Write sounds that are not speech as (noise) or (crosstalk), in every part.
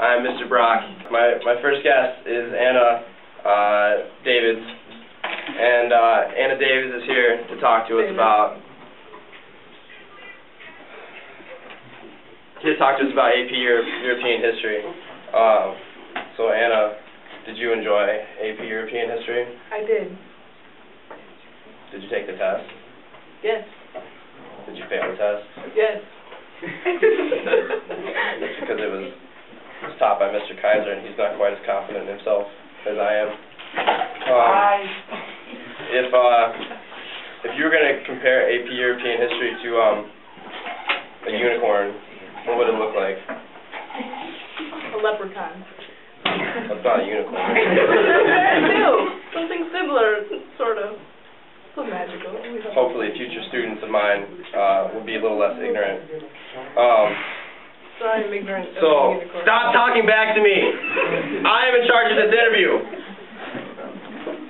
I'm Mr. Brock. My my first guest is Anna uh, Davids, and uh, Anna Davids is here to talk to us about here to talk to us about AP Euro- European history. Um, so Anna, did you enjoy AP European history? I did. Did you take the test? Yes. Did you fail the test? Yes. (laughs) Because it was, it was taught by Mr. Kaiser, and he's not quite as confident in himself as I am. Um, if uh, if you were going to compare AP European history to um, a unicorn, what would it look like? A leprechaun. That's not a unicorn. (laughs) Too. Something similar, sort of. So magical. Hopefully, future students of mine uh, will be a little less ignorant. Um, Sorry, I'm ignorant. so, unicorn. Stop talking back to me. I am in charge of this interview.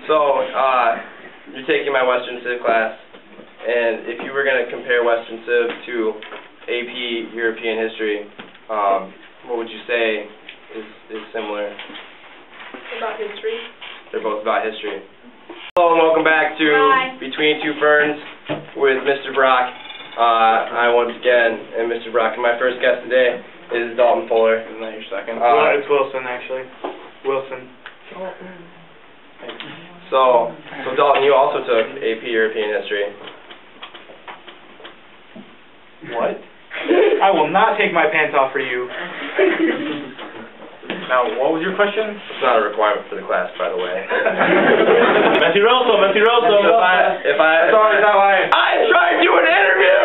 So, uh, you're taking my Western Civ class, and if you were going to compare Western Civ to AP European history, um, what would you say is, is similar? About history. They're both about history. Hello and welcome back to. Between Two Ferns with Mr. Brock. Uh, I once again am Mr. Brock, and my first guest today is Dalton Fuller. Isn't that your second? Well, Uh, it's Wilson, actually. Wilson. so, so Dalton, you also took AP European History. What? I will not take my pants off for you. Now, what was your question? It's not a requirement for the class, by the way. (laughs) Mentiroso, mentiroso. if I, if I, if Sorry, I, not lying. I'm trying to do an interview.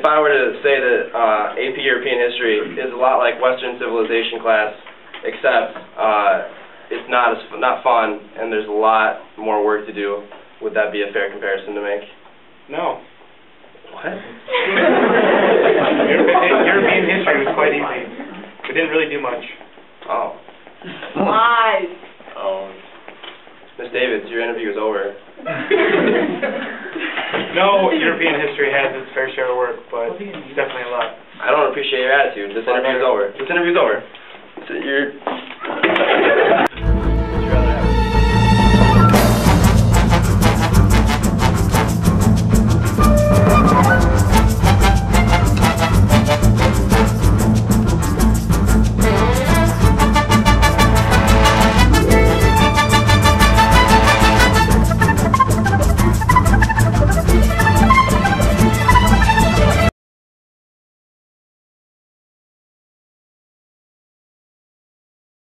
if I were to say that uh, AP European History is a lot like Western Civilization class, except uh, it's not as not fun and there's a lot more work to do, would that be a fair comparison to make? No. What? European, European history was quite easy. We didn't really do much. Oh. Lies. Oh. Miss Davids, your interview is over. (laughs) No, European history has its fair share of work, but it's definitely a lot. I don't appreciate your attitude. This interview is over. This interview is over.